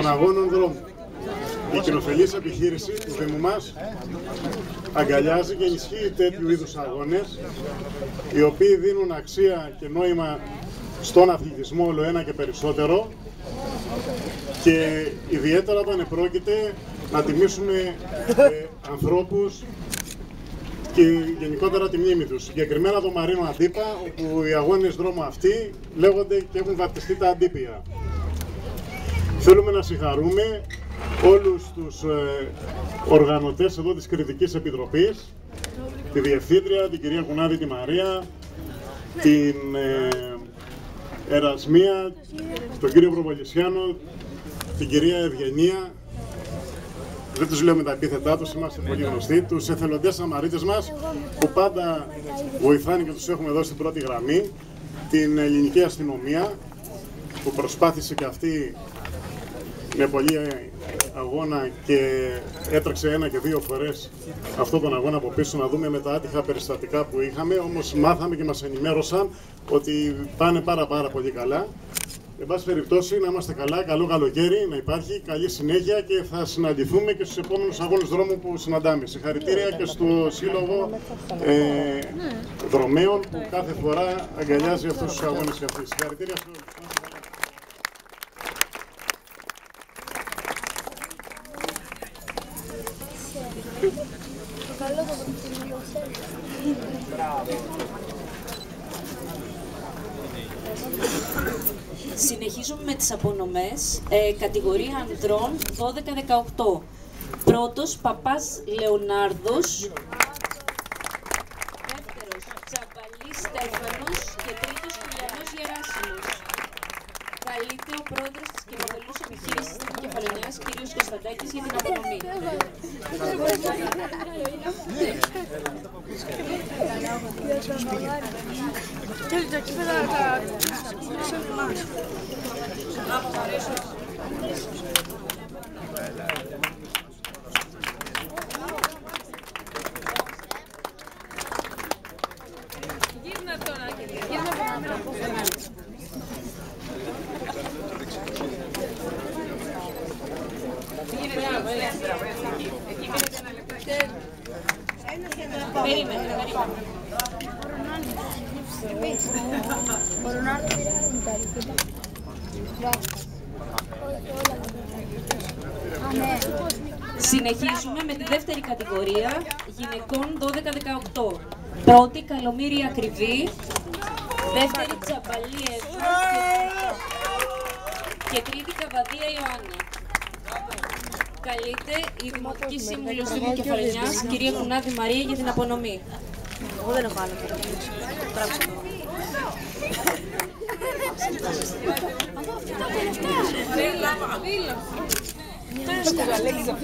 των αγώνων δρόμου. Η κοινοφελής επιχείρηση του Δήμου μας αγκαλιάζει και ενισχύει τέτοιου είδους αγώνες οι οποίοι δίνουν αξία και νόημα στον αθλητισμό όλο ένα και περισσότερο και ιδιαίτερα όταν πρόκειται να τιμήσουμε ε, ανθρώπους και γενικότερα τη μνήμη τους. Συγκεκριμένα το Μαρίνο Αντίπα, όπου οι αγώνες δρόμου αυτοί λέγονται και έχουν βαπτιστεί τα Αντίπια. Θέλουμε να συγχαρούμε όλους τους ε, οργανωτές εδώ της Κριτικής Επιτροπής, τη Διευθύντρια, την κυρία Κουνάδη τη Μαρία, την ε, Ερασμία, τον κύριο Προβολησιάνο, την κυρία Ευγενία, δεν τους λέω με τα επίθετά τους, είμαστε πολύ γνωστοί, τους εθελοντές αμαρίτες μας που πάντα βοηθάνε και τους έχουμε εδώ στην πρώτη γραμμή, την ελληνική αστυνομία που προσπάθησε και αυτή με πολύ αγώνα και έτρεξε ένα και δύο φορές αυτό τον αγώνα από πίσω να δούμε με τα άτυχα περιστατικά που είχαμε, όμως μάθαμε και μας ενημέρωσαν ότι πάνε πάρα πάρα πολύ καλά. Εν πάση περιπτώσει, να είμαστε καλά, καλό καλοκαίρι, να υπάρχει καλή συνέχεια και θα συναντηθούμε και στους επόμενους αγώνες δρόμου που συναντάμε. Συγχαρητήρια και στο Σύλλογο ε, Δρομέων που κάθε φορά αγκαλιάζει αυτούς τους αγώνες και αυτοί. Συγχαρητήρια σε όλους. Συνεχίζουμε με τις απονομές, ε, κατηγορία ανδρών 12-18. Πρώτος, Παπάς Λεωνάρδος. Δεύτερος, Τσαμπαλής Στέφανος. Και τρίτος, Κουλιανός Γεράσιμος. Καλείται ο πρόεδρος της κοινοβουλούς επιχείρησης της Κεφαλονιάς, κ. Κωνσταντάκης, για την απονομή. Περίμενε, Συνεχίζουμε με τη δεύτερη κατηγορία γυναικών 12-18. Πρώτη Καλομήρη Ακριβή, δεύτερη Τσαμπαλή Εύα και, και τρίτη Καβαδία Ιωάννα. Καλείται η Δημοτική Σύμβουλος Δήμου Κεφαλαινιάς, κυρία Κουνάδη Μαρία, για την απονομή. Εγώ δεν έχω άλλο. Τράψε το.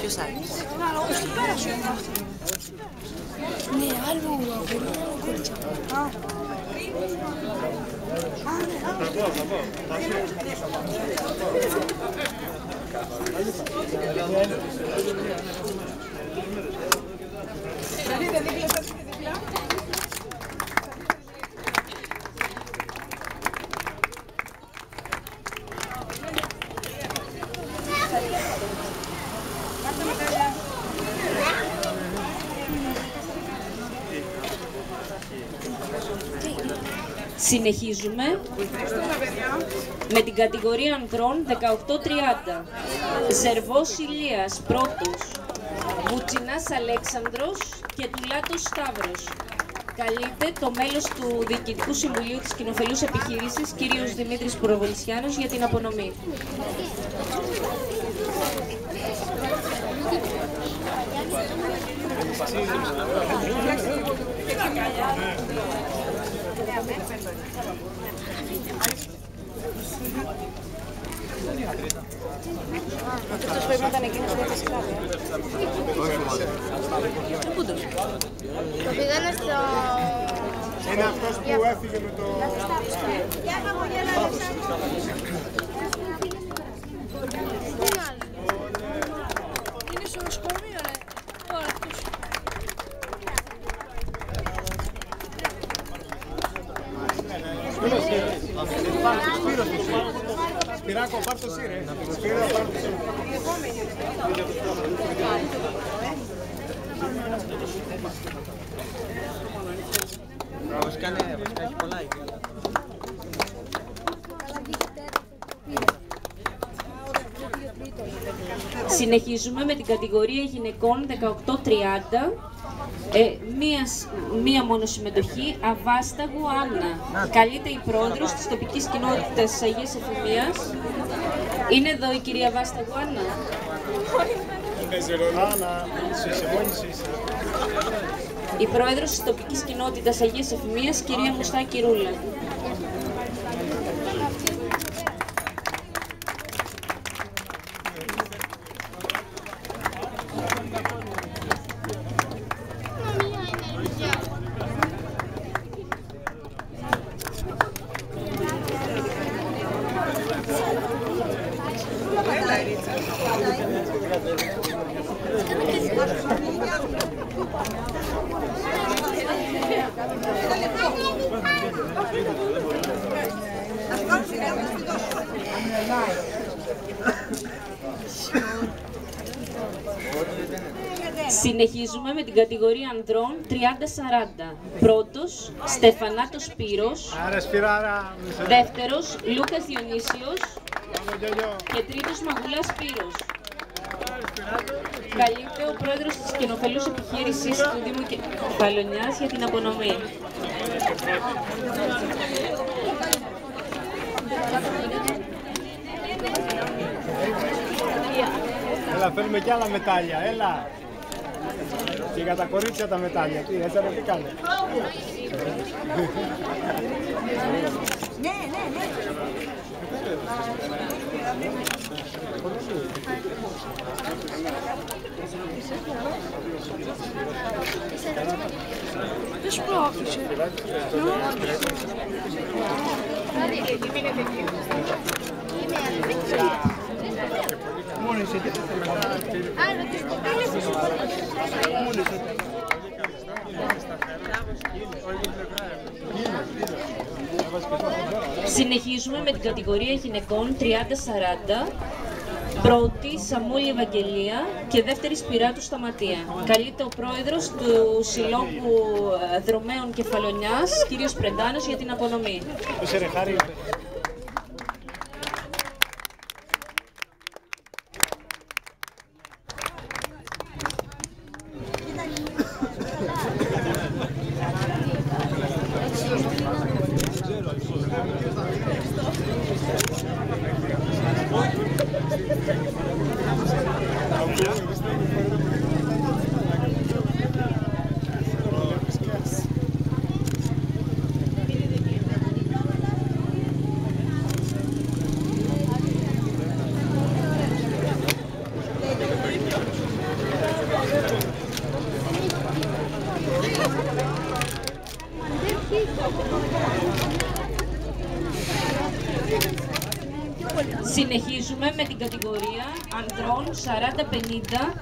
Ποιος άλλος. Ναι, άλλο. Α. Συνεχίζουμε με την κατηγορία ανδρών 18-30. Ζερβός Ηλίας πρώτος, Βουτσινάς Αλέξανδρος και Τουλάτος Σταύρος. Καλείται το μέλος του Διοικητικού Συμβουλίου της Κοινοφελούς Επιχείρησης, κύριος Δημήτρης Προβολησιάνος, για την απονομή. Εκείνος που έπεσε κάτω. Πού το Το πήγανε στο... Είναι αυτός που έφυγε με το... Για να μου Είναι στο νοσοκομείο, ρε. Τώρα αυτός. Σπυράκο, πάρ' το σύρε. Σπύρο, πάρ' το σύρε. Βασικά ναι, βασικά έχει πολλά εκεί. Συνεχίζουμε με την κατηγορία γυναικών 18-30. Ε, μίας, σ- μία μόνο συμμετοχή, Αβάσταγου Άννα. Καλείται η πρόεδρος της τοπικής κοινότητας της Αγίας Εφημίας. Είναι εδώ η κυρία Βάσταγου Άννα. Άννα, σε σε μόνη σου είσαι. Η πρόεδρος της τοπικής κοινότητας Αγίας Εφημίας, κυρία Μουστάκη Ρούλα. Συνεχίζουμε με την κατηγορία ανδρών 30-40. Πρώτος, Στεφανάτος Σπύρος. Άρα Σπυράρα, Δεύτερος, Λούκας Διονύσιος. πάμε γιογιό. Και τρίτος, Μαγουλάς Σπύρος. Καλείται ο πρόεδρος της κοινοφελούς επιχείρησης του Δήμου Κεφαλονιάς για την απονομή. Έλα, φέρνουμε κι άλλα μετάλλια, έλα. Και για τα κορίτσια τα μετάλλια, τι, έτσι δεν τι κάνε. Συνεχίζουμε με την κατηγορία γυναικών 30-40. Πρώτη, Σαμούλη Ευαγγελία και δεύτερη Σπυράτου Σταματία. Καλείται ο πρόεδρος του Συλλόγου ε, Δρομέων Κεφαλονιάς, κύριος Πρεντάνος, για την απονομή. Το σε ρε χάρη. Συνεχίζουμε με την κατηγορία ανδρών 40-50.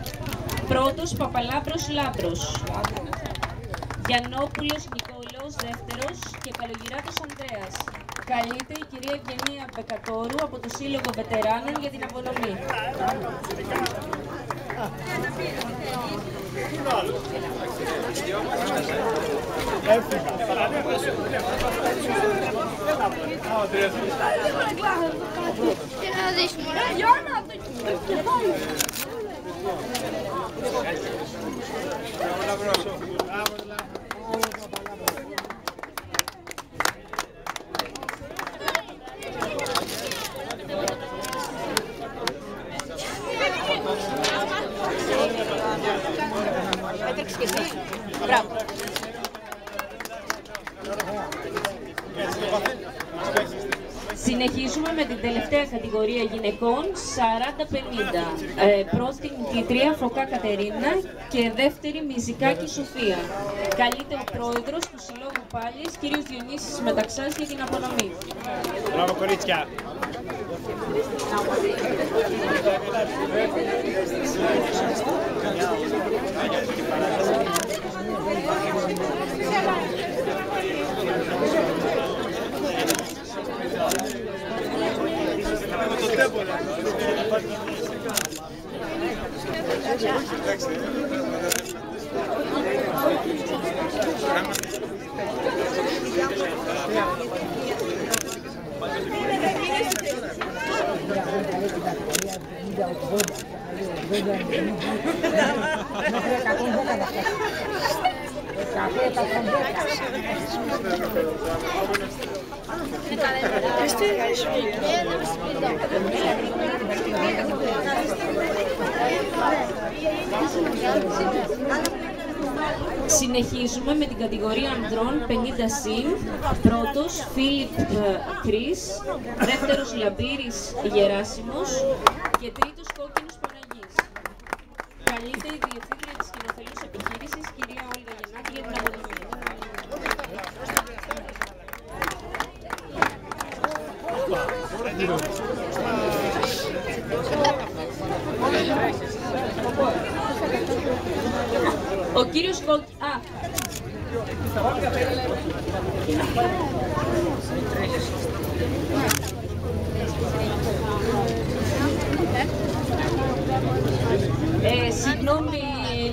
Πρώτος Παπαλάμπρος Λάμπρος. Γιαννόπουλος Νικόλαος δεύτερος και Καλογυράτος Ανδρέας. Καλείται η κυρία Ευγενία Μπεκατόρου από το Σύλλογο Βετεράνων για την απονομή. Και az is. Jaj, Συνεχίζουμε με την τελευταία κατηγορία γυναικών 40-50. Ε, πρώτη νικητρία Φωκά Κατερίνα και δεύτερη Μιζικάκη Σοφία. Καλείται ο πρόεδρος του Συλλόγου Πάλης, κύριος Διονύσης Μεταξάς για την απονομή. Μπράβο κορίτσια. Συνεχίζουμε με την κατηγορία ανδρών 50 συν. Πρώτος Φίλιπ ε, Κρίς, δεύτερος Λαμπύρης Γεράσιμος και τρίτος Κόκκινος Παναγής. Καλείται η Διευθύντρια της Κοινοφελούς Επιχείρησης, κυρία Όλγα Γεννάκη, για την αποδοχή. Ο κύριος Κόκκι... Α, ε, συγγνώμη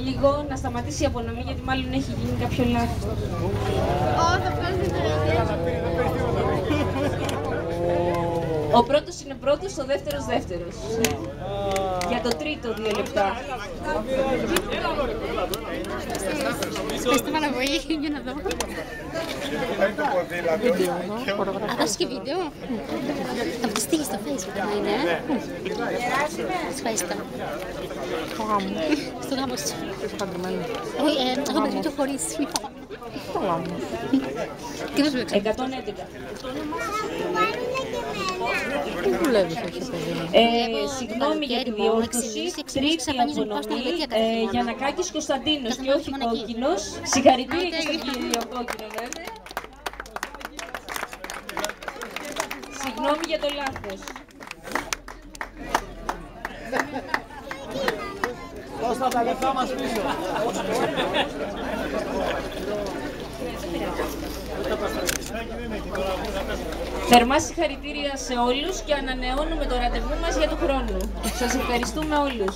λίγο να σταματήσει η απονομή γιατί μάλλον έχει γίνει κάποιο λάθος. Ω, θα βγάλουμε τώρα. Ο πρώτος είναι πρώτος, ο δεύτερος δεύτερος. Για το τρίτο δύο λεπτά. Στέφανα βοή, για να δω. Α, δώσεις και βίντεο. Θα μου στείλεις στο facebook, να είναι. Ε? Ευχαριστώ. Στο γάμο. Στο γάμο σου. Είσαι παντρεμένη. Όχι, ε, εγώ παιδί το χωρίς. Στο γάμο. Και σου 111. Τι δουλεύεις αυτό το παιδί. Ε, συγγνώμη για τη διόρθωση. Τρίτη απονομή για να κάκει Κωνσταντίνος και όχι κόκκινος. Συγχαρητήρια και στον κύριο κόκκινο, βέβαια. Συγγνώμη για το λάθος. Δώστα τα λεφτά μας πίσω. Θερμά συγχαρητήρια σε όλους και ανανεώνουμε το ραντεβού μας για του χρόνου. Σας ευχαριστούμε όλους.